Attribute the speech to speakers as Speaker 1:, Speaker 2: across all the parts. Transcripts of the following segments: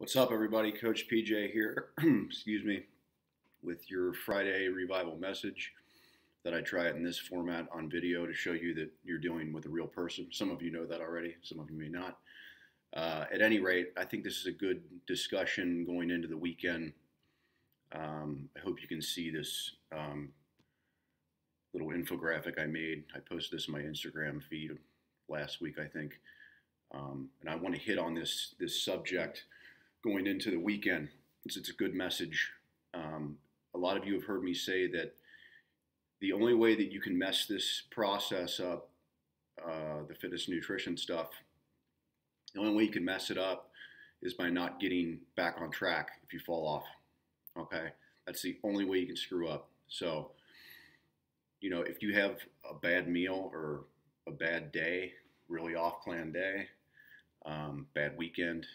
Speaker 1: What's up, everybody? Coach PJ here, excuse me, with your Friday revival message that I try it in this format on video to show you that you're dealing with a real person. Some of you know that already, some of you may not. Uh, at any rate, I think this is a good discussion going into the weekend. Um, I hope you can see this um, little infographic I made. I posted this in my Instagram feed last week, I think. Um, and I want to hit on this this subject going into the weekend. It's, it's a good message. Um, a lot of you have heard me say that the only way that you can mess this process up, uh, the fitness nutrition stuff, the only way you can mess it up is by not getting back on track if you fall off. Okay? That's the only way you can screw up. So, you know, if you have a bad meal or a bad day, really off plan day, um, bad weekend,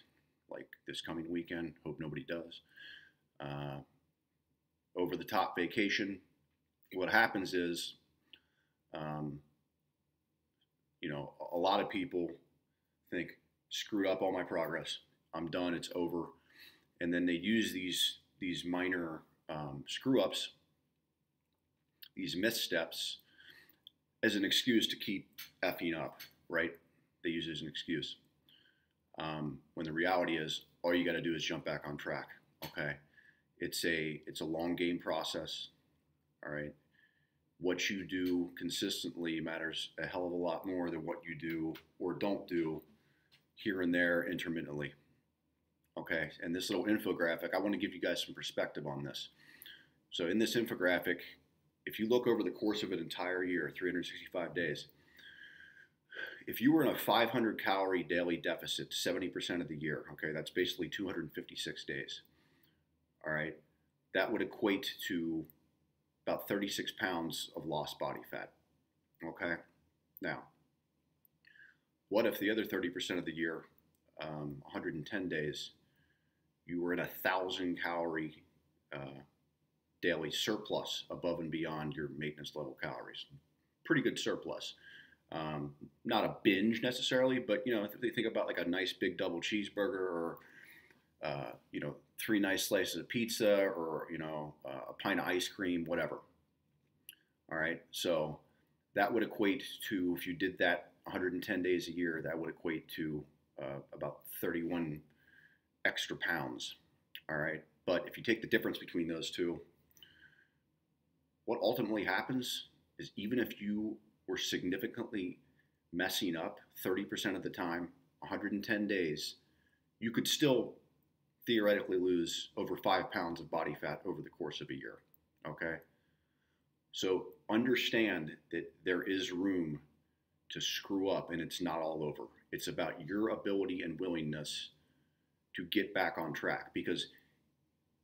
Speaker 1: like this coming weekend. Hope nobody does. Uh, over the top vacation. What happens is, um, you know, a lot of people think, screwed up all my progress. I'm done. It's over. And then they use these these minor um, screw ups, these missteps, as an excuse to keep effing up. Right? They use it as an excuse. Um, when the reality is, all you got to do is jump back on track. Okay, it's a it's a long game process. All right, what you do consistently matters a hell of a lot more than what you do or don't do here and there intermittently. Okay, and this little infographic, I want to give you guys some perspective on this. So in this infographic, if you look over the course of an entire year, 365 days, if you were in a 500 calorie daily deficit 70% of the year, okay, that's basically 256 days. All right, that would equate to about 36 pounds of lost body fat. Okay, now, what if the other 30% of the year, um, 110 days, you were in a thousand calorie uh, daily surplus above and beyond your maintenance level calories? Pretty good surplus. Um, not a binge necessarily, but you know, if they think about like a nice big double cheeseburger or uh, you know, three nice slices of pizza or you know, uh, a pint of ice cream, whatever. All right, so that would equate to if you did that 110 days a year, that would equate to uh, about 31 extra pounds. All right, but if you take the difference between those two, what ultimately happens is even if you were significantly messing up 30% of the time, 110 days, you could still theoretically lose over five pounds of body fat over the course of a year. Okay? So understand that there is room to screw up and it's not all over. It's about your ability and willingness to get back on track because,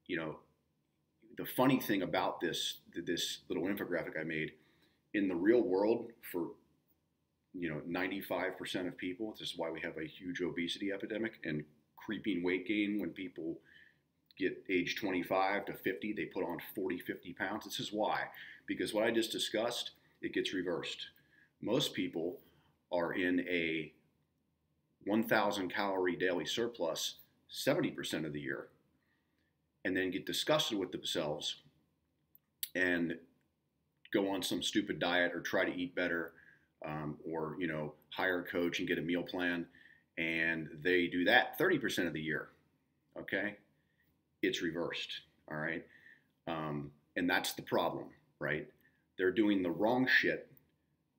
Speaker 1: you know, the funny thing about this this little infographic I made in the real world for you know 95% of people this is why we have a huge obesity epidemic and creeping weight gain when people get age 25 to 50 they put on 40 50 pounds. This is why because what i just discussed it gets reversed. Most people are in a 1000 calorie daily surplus 70% of the year and then get disgusted with themselves and go on some stupid diet or try to eat better um, or you know hire a coach and get a meal plan and they do that 30% of the year okay? It's reversed all right? Um, and that's the problem right? They're doing the wrong shit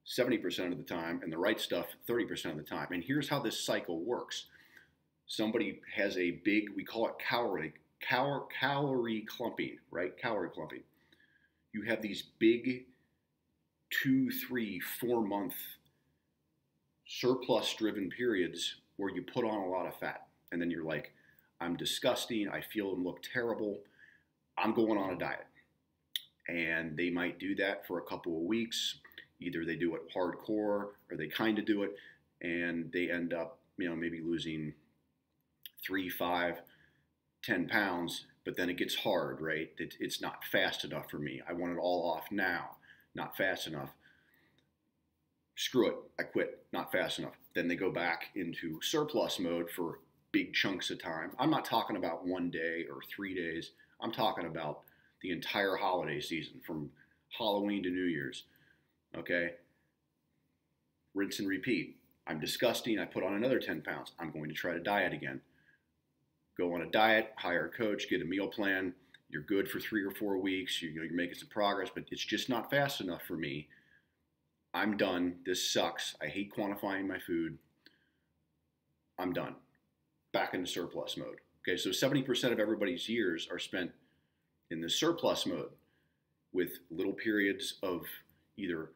Speaker 1: 70% of the time and the right stuff 30% of the time. And here's how this cycle works. Somebody has a big we call it calorie cal- calorie clumping right? Calorie clumping you have these big two, three, four month surplus driven periods where you put on a lot of fat. And then you're like, I'm disgusting. I feel and look terrible. I'm going on a diet. And they might do that for a couple of weeks. Either they do it hardcore or they kind of do it and they end up, you know, maybe losing three, five, ten pounds but then it gets hard, right? It, it's not fast enough for me. I want it all off now, not fast enough. Screw it, I quit, not fast enough. Then they go back into surplus mode for big chunks of time. I'm not talking about one day or three days. I'm talking about the entire holiday season from Halloween to New Year's. Okay? Rinse and repeat. I'm disgusting. I put on another 10 pounds. I'm going to try to diet again. Go on a diet, hire a coach, get a meal plan. You're good for three or four weeks. You, you know, you're making some progress, but it's just not fast enough for me. I'm done. This sucks. I hate quantifying my food. I'm done. Back into surplus mode. Okay, so 70% of everybody's years are spent in the surplus mode with little periods of either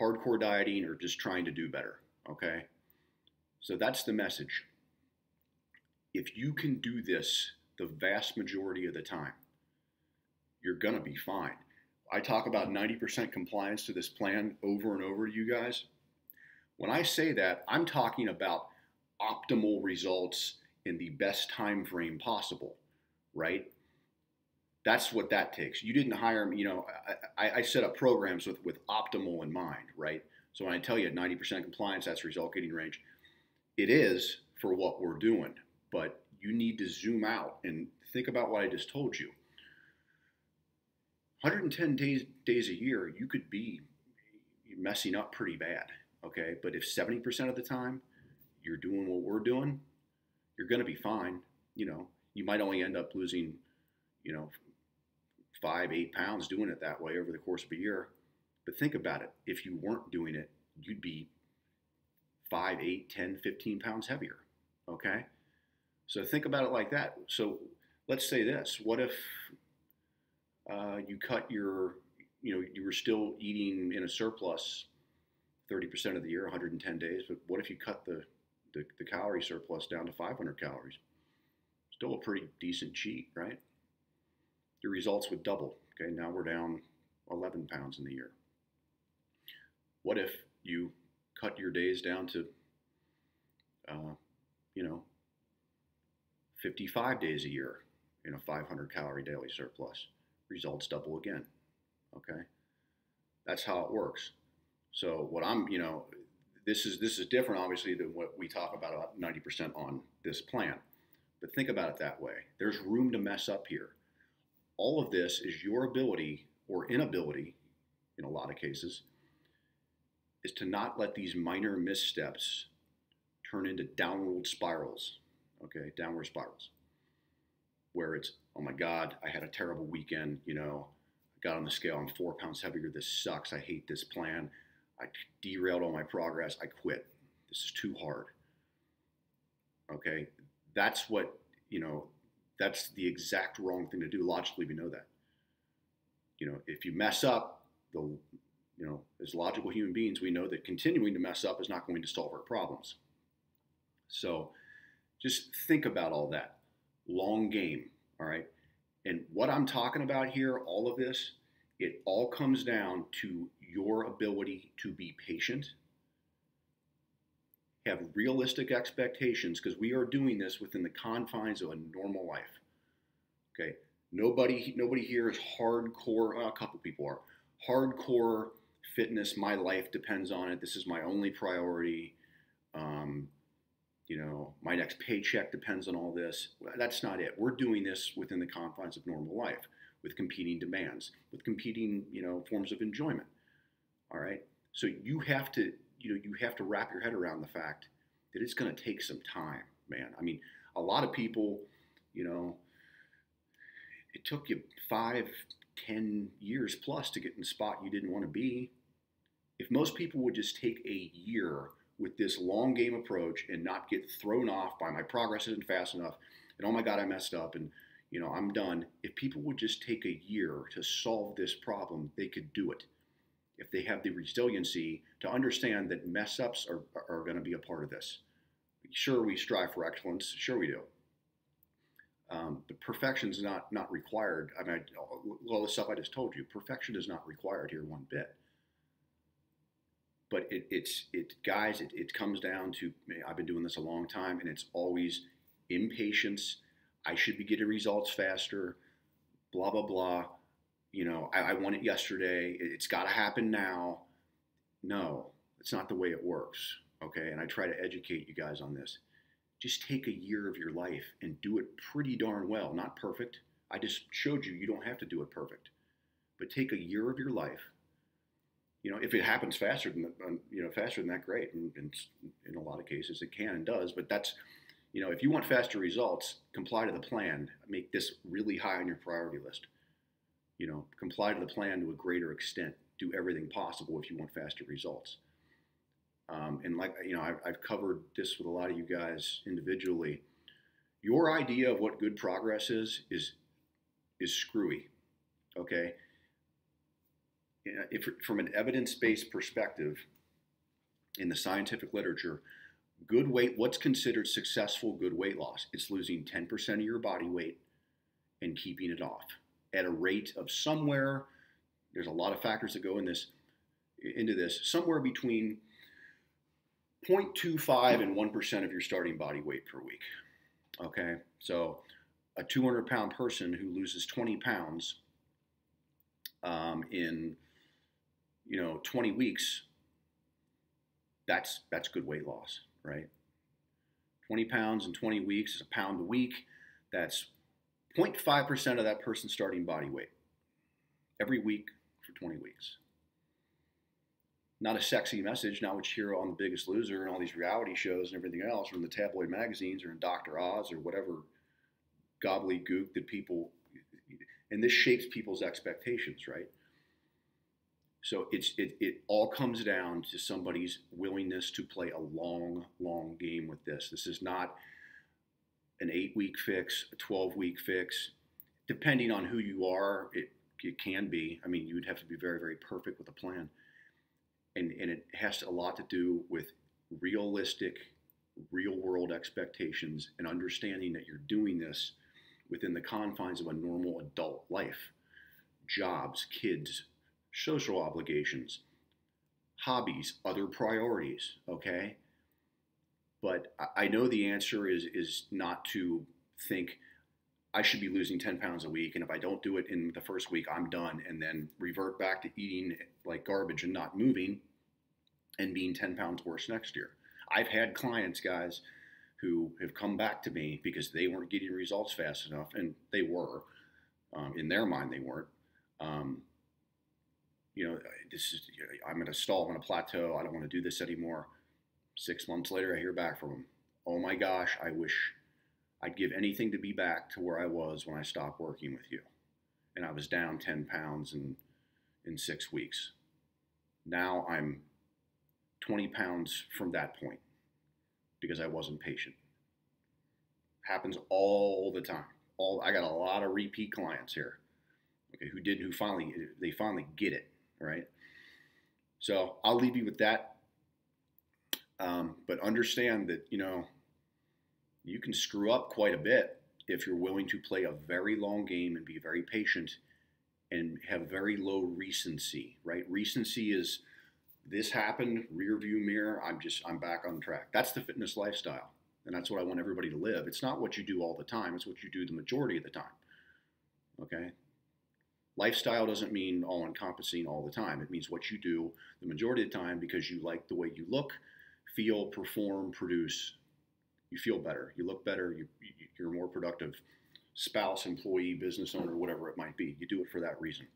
Speaker 1: hardcore dieting or just trying to do better. Okay? So that's the message. If you can do this the vast majority of the time, you're going to be fine. I talk about 90% compliance to this plan over and over to you guys. When I say that, I'm talking about optimal results in the best time frame possible, right? That's what that takes. You didn't hire me, you know, I, I set up programs with, with optimal in mind, right? So when I tell you 90% compliance, that's result getting range. It is for what we're doing, but you need to zoom out and think about what I just told you. 110 days days a year, you could be messing up pretty bad, okay? But if 70% of the time you're doing what we're doing, you're going to be fine. You know, you might only end up losing, you know, five, eight pounds doing it that way over the course of a year. But think about it. If you weren't doing it, you'd be five, eight, 10, 15 pounds heavier. Okay? So think about it like that. So let's say this. What if uh, you cut your, you know, you were still eating in a surplus 30% of the year, 110 days, but what if you cut the, the, the calorie surplus down to 500 calories? Still a pretty decent cheat, right? Your results would double. Okay, now we're down 11 pounds in the year. What if you cut your days down to, uh, you know, 55 days a year in a 500 calorie daily surplus? Results double again. Okay, that's how it works. So what I'm, you know, this is this is different obviously than what we talk about about 90% on this plan. But think about it that way. There's room to mess up here. All of this is your ability or inability in a lot of cases is to not let these minor missteps turn into downward spirals, okay, downward spirals, where it's, oh my God, I had a terrible weekend, you know, I got on the scale, I'm four pounds heavier, this sucks, I hate this plan, I derailed all my progress, I quit, this is too hard, okay, that's what, you know, that's the exact wrong thing to do. Logically, we know that. You know, if you mess up, the you know, as logical human beings, we know that continuing to mess up is not going to solve our problems. So just think about all that. Long game, all right? And what I'm talking about here, all of this, it all comes down to your ability to be patient, have realistic expectations, because we are doing this within the confines of a normal life. Okay, nobody, nobody here is hardcore. a couple people are hardcore fitness, my life depends on it. This is my only priority. Um, you know, my next paycheck depends on all this. That's not it. We're doing this within the confines of normal life with competing demands, with competing, you know, forms of enjoyment. All right. So you have to, you know, you have to wrap your head around the fact that it's going to take some time, man. I mean, a lot of people, you know, it took you five, ten years plus to get in the spot you didn't want to be if most people would just take a year with this long game approach and not get thrown off by my progress isn't fast enough and oh my god I messed up and you know I'm done. If people would just take a year to solve this problem, they could do it. If they have the resiliency to understand that mess ups are, are going to be a part of this. Sure, we strive for excellence. Sure, we do. Um, but perfection is not not required. I mean, all the stuff I just told you, perfection is not required here one bit but it, it's it guys it, it comes down to i've been doing this a long time and it's always impatience i should be getting results faster blah blah blah you know i, I want it yesterday it's got to happen now no it's not the way it works okay and i try to educate you guys on this just take a year of your life and do it pretty darn well. Not perfect. I just showed you you don't have to do it perfect, but take a year of your life. You know, if it happens faster than you know faster than that, great. And, and in a lot of cases, it can and does. But that's you know, if you want faster results, comply to the plan. Make this really high on your priority list. You know, comply to the plan to a greater extent. Do everything possible if you want faster results. Um, and like you know, I've, I've covered this with a lot of you guys individually. Your idea of what good progress is is is screwy. Okay. If from an evidence-based perspective, in the scientific literature, good weight. What's considered successful good weight loss? It's losing 10% of your body weight and keeping it off at a rate of somewhere. There's a lot of factors that go in this into this. Somewhere between 0.25 and 1% of your starting body weight per week. Okay, so a 200 pound person who loses 20 pounds um, in you know 20 weeks, that's that's good weight loss, right? 20 pounds in 20 weeks is a pound a week. That's 0.5% of that person's starting body weight every week for 20 weeks not a sexy message, not what you hear on The Biggest Loser and all these reality shows and everything else, or in the tabloid magazines, or in Dr. Oz, or whatever gobbledygook that people, and this shapes people's expectations, right? So it's it, it all comes down to somebody's willingness to play a long, long game with this. This is not an eight week fix, a 12 week fix. Depending on who you are, it, it can be. I mean, you would have to be very, very perfect with a plan and, and it has a lot to do with realistic, real world expectations and understanding that you're doing this within the confines of a normal adult life jobs, kids, social obligations, hobbies, other priorities, okay? But I know the answer is, is not to think I should be losing 10 pounds a week. And if I don't do it in the first week, I'm done. And then revert back to eating like garbage and not moving and being 10 pounds worse next year. I've had clients, guys, who have come back to me because they weren't getting results fast enough. And they were. Um, in their mind, they weren't. Um, you know, this is, I'm at a stall, I'm a plateau. I don't want to do this anymore. Six months later, I hear back from them. Oh my gosh, I wish I'd give anything to be back to where I was when I stopped working with you. And I was down 10 pounds in, in six weeks. Now I'm 20 pounds from that point because I wasn't patient. Happens all the time. All I got a lot of repeat clients here. Okay, who did who finally they finally get it, right? So I'll leave you with that. Um, but understand that you know you can screw up quite a bit if you're willing to play a very long game and be very patient and have very low recency, right? Recency is this happened, rear view mirror, I'm just, I'm back on track. That's the fitness lifestyle. And that's what I want everybody to live. It's not what you do all the time, it's what you do the majority of the time. Okay? Lifestyle doesn't mean all encompassing all the time. It means what you do the majority of the time because you like the way you look, feel, perform, produce, you feel better, you look better, you, you're more productive spouse, employee, business owner, whatever it might be. You do it for that reason.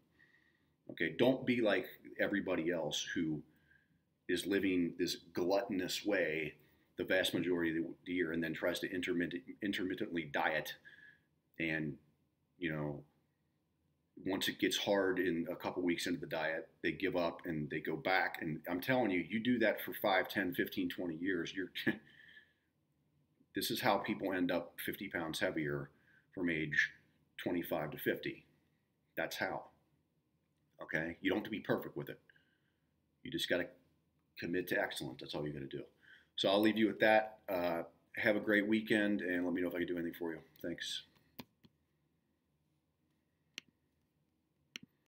Speaker 1: Okay, don't be like everybody else who is living this gluttonous way the vast majority of the year and then tries to intermittent, intermittently diet and you know once it gets hard in a couple weeks into the diet they give up and they go back. And i'm telling you you do that for 5 10 15 20 years you're this is how people end up 50 pounds heavier from age 25 to 50 that's how. Okay? You don't have to be perfect with it. You just got to commit to excellence. That's all you got to do. So i'll leave you with that. Uh, have a great weekend and let me know if i can do anything for you. Thanks